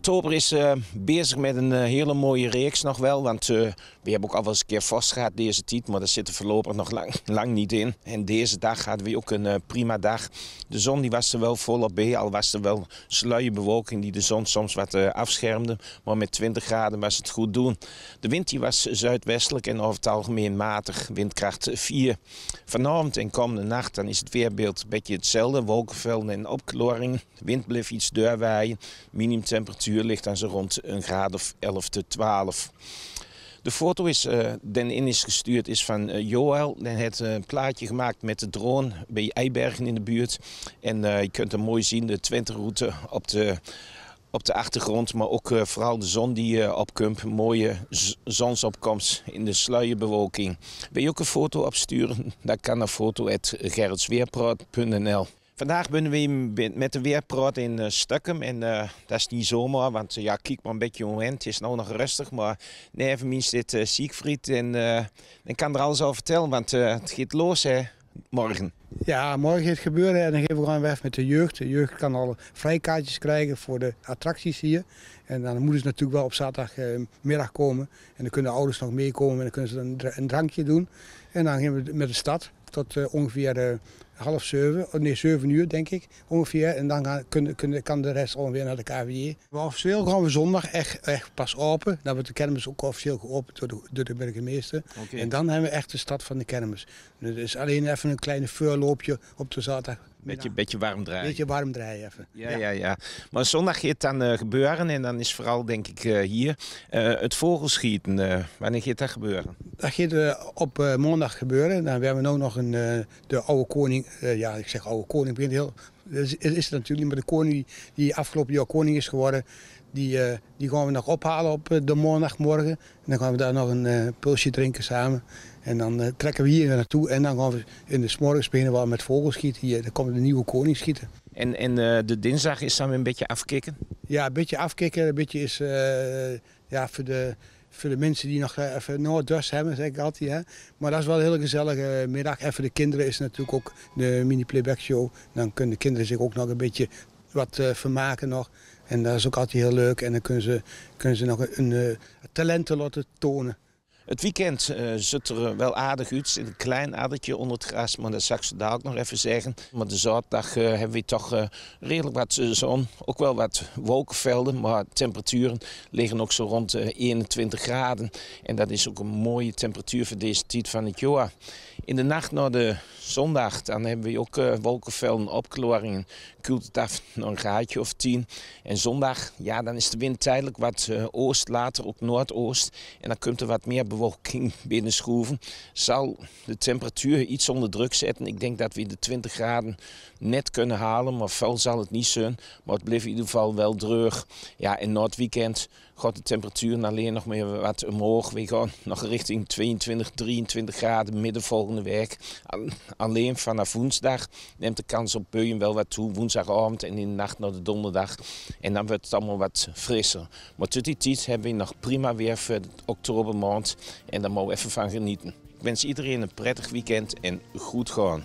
Oktober is uh, bezig met een uh, hele mooie reeks nog wel. Want uh, we hebben ook al wel eens een keer vast gehad deze tijd. Maar daar zit er voorlopig nog lang, lang niet in. En deze dag hadden we ook een prima dag. De zon die was er wel volop bij. Al was er wel sluierbewolking die de zon soms wat afschermde. Maar met 20 graden was het goed doen. De wind die was zuidwestelijk en over het algemeen matig. Windkracht 4. Vanavond en komende nacht dan is het weerbeeld een beetje hetzelfde. Wolkenvelden en opklaring. De wind bleef iets doorwaaien. Minimumtemperatuur temperatuur ligt dan zo rond een graad of 11 tot 12. De foto is, uh, den in is gestuurd is van uh, Joël. Hij heeft een plaatje gemaakt met de drone bij Eibergen in de buurt. En je kunt hem mooi zien, de Twente-route op de, op de achtergrond. Maar ook vooral de zon die opkomt. Mooie zonsopkomst in de sluierbewolking. Wil je ook een foto opsturen? Dan kan naar foto.gerritsweerpraat.nl Vandaag ben we met de weerpraat in uh, Stukkum. En uh, dat is niet zomaar, want uh, ja, kijk maar een beetje omheen. Het is nou nog rustig, maar even dit uh, Siegfried. En ik kan er alles over vertellen, want het gaat los hè, morgen. Ja, morgen gaat het gebeuren en dan geven we gewoon weg met de jeugd. De jeugd kan al vrijkaartjes krijgen voor de attracties hier. En dan moeten ze natuurlijk wel op zaterdagmiddag komen. En dan kunnen de ouders nog meekomen en dan kunnen ze een, een drankje doen. En dan gaan we met de stad tot ongeveer half zeven, oh, nee zeven uur denk ik ongeveer. En dan gaan, kan de rest alweer naar de KVJ. officieel gaan we zondag echt, echt pas open. Dan wordt de kermis ook officieel geopend door de, door de burgemeester. En dan hebben we echt de stad van de kermis. Dus is alleen even een kleine vuurloopje op de zaterdag. Beetje, beetje warm draaien. Beetje warm draaien even. Ja, ja, ja. Maar zondag gaat het dan uh, gebeuren en dan is vooral denk ik uh, hier uh, het vogelschieten. wanneer gaat dat gebeuren? Dat gaat op maandag gebeuren. Dan hebben we nu nog een, de oude koning, ja ik zeg oude koning, begint heel... Het is, is natuurlijk, maar de koning die afgelopen jaar koning is geworden, die, die gaan we nog ophalen op de maandagmorgen. En dan gaan we daar nog een pulsje drinken samen. En dan uh, trekken we hier naartoe en dan gaan we in de smorgens beginnen we met vogelschieten. Hier, dan komt de nieuwe koning schieten. En, en uh, de dinsdag is dan een beetje afkicken? Ja, een beetje afkicken. Een beetje is uh, ja, voor, de, voor de mensen die nog even Noorddust hebben, zeg ik altijd. Hè. Maar dat is wel een hele gezellige middag. En voor de kinderen is natuurlijk ook de mini-playback show. Dan kunnen de kinderen zich ook nog een beetje wat vermaken nog. En dat is ook altijd heel leuk. En dan kunnen ze, kunnen ze nog een, een laten tonen. Het weekend uh, zit er wel aardig uit. Een klein adertje onder het gras, maar dat zal ik zo dadelijk nog even zeggen. Maar de zaterdag uh, hebben we toch redelijk wat zon. Ook wel wat wolkenvelden, maar temperaturen liggen ook zo rond de 21 graden. En dat is ook een mooie temperatuur voor deze tijd van het jaar. In de nacht naar de zondag dan hebben we ook wolkenvelden, opklaringen. Koelt het af naar een graadje of 10. En zondag, ja, dan is de wind tijdelijk wat oost, later ook noordoost. En dan komt er wat meer bewolking binnenschroeven. Zal de temperatuur iets onder druk zetten. Ik denk dat we de 20 graden net kunnen halen, maar fel zal het niet zijn. Maar het blijft in ieder geval wel dreug. Ja, in Noordweekend gaat de temperatuur alleen nog meer wat omhoog. We gaan nog richting 22, 23 graden midden volgende week. Alleen vanaf woensdag neemt de kans op buien wel wat toe. Woensdagavond en in de nacht naar de donderdag. En dan wordt het allemaal wat frisser. Maar tot die tijd hebben we nog prima weer voor de oktobermaand. En daar mogen we even van genieten. Ik wens iedereen een prettig weekend en goed gaan.